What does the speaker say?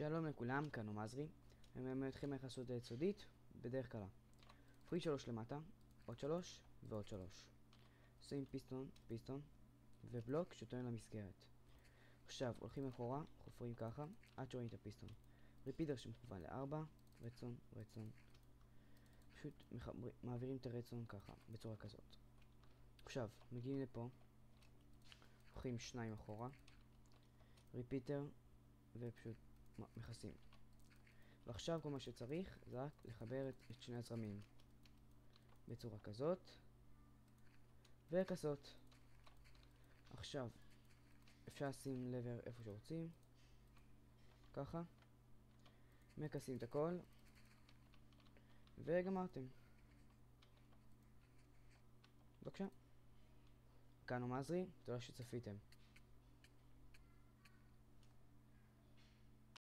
שלום לכולם, כאן הוא מזרי. היום מתחילים את סודית בדרך קלה. פרי שלוש למטה, עוד שלוש ועוד שלוש. עושים פיסטון, פיסטון ובלוק שטוען למסגרת. עכשיו הולכים אחורה, חופרים ככה, עד שרואים את הפיסטון. ריפיטר שמכוון לארבע, רצון, רצון. פשוט מחבר... מעבירים את הרצון ככה, בצורה כזאת. עכשיו, מגיעים לפה, הולכים שניים אחורה, ריפיטר, ופשוט מכסים. ועכשיו כל מה שצריך זה רק לחבר את, את שני הזרמים בצורה כזאת וכסות. עכשיו אפשר לשים לבר איפה שרוצים ככה מכסים את הכל וגמרתם. בבקשה. כאן הוא מזרי, תודה שצפיתם.